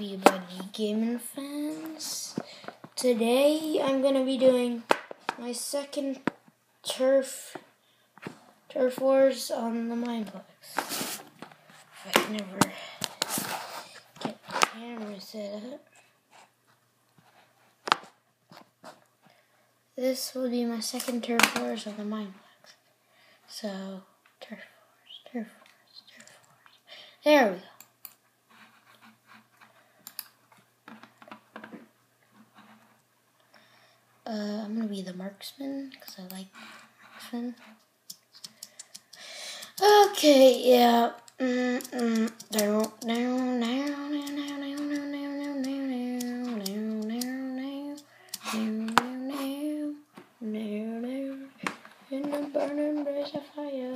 Happy Buddy Gaming fans. Today I'm gonna be doing my second turf turf wars on the Mineplex. If I can ever get the camera set up. This will be my second turf wars on the Mineplex. So turf wars, turf wars, turf wars. There we go. Uh, I'm gonna be the marksman because I like marksman. Okay, yeah. Mm -mm. Down, down, down, down, down, down. burning blaze of fire.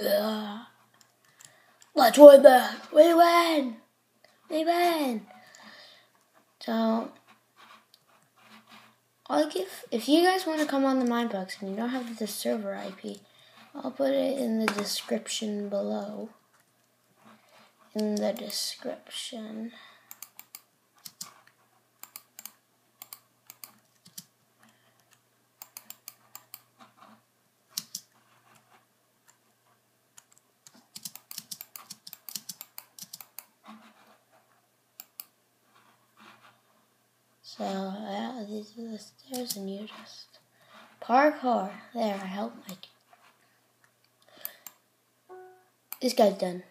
Ugh. Let's win that. We win. We win. So, I'll give, if you guys want to come on the Mineplex and you don't have the server IP, I'll put it in the description below. In the description. So yeah, these are the stairs, and you just parkour. There, I help Mike. This guy's done.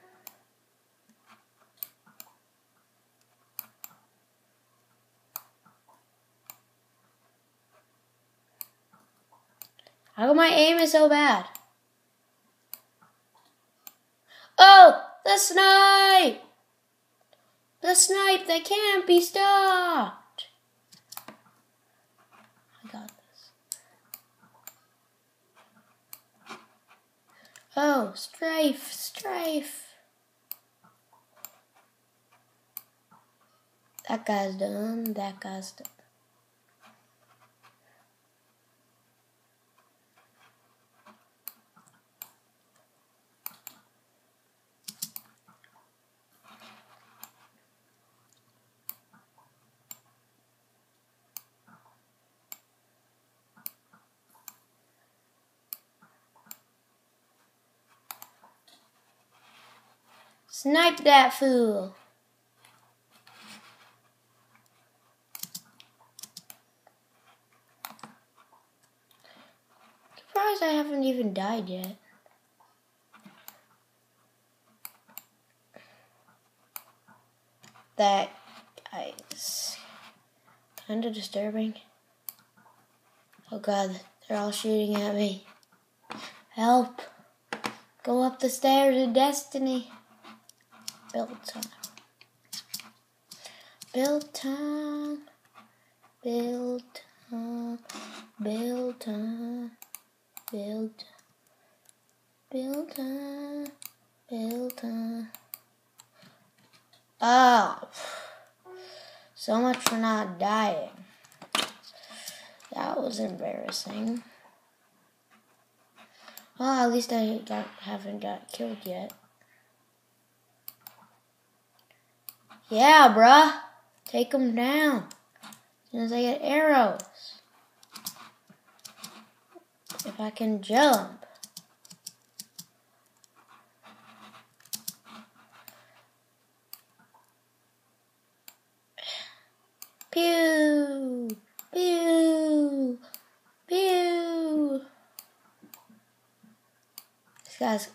How come my aim is so bad? Oh, the snipe! The snipe, they can't be stopped! I got this. Oh, strife, strife. That guy's done, that guy's done. Snipe that fool. Surprised I haven't even died yet. That is kind of disturbing. Oh god, they're all shooting at me. Help! Go up the stairs of destiny. Build time. Build time. Build time. Build time. Build. Build time. Build time. Oh. So much for not dying. That was embarrassing. Well, at least I got, haven't got killed yet. Yeah, bruh. Take them down. As soon as I get arrows. If I can jump. Pew! Pew! Pew! This guy's...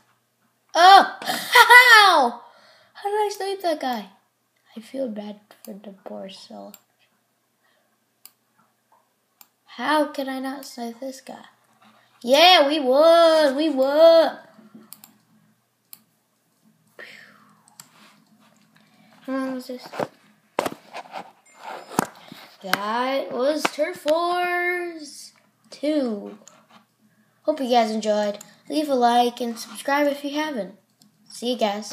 Oh! How? How did I snipe that guy? I feel bad for the poor soul. How can I not snipe this guy? Yeah, we won! We won! Was this? That was Turf Wars 2. Hope you guys enjoyed. Leave a like and subscribe if you haven't. See you guys.